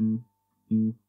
mm, mm.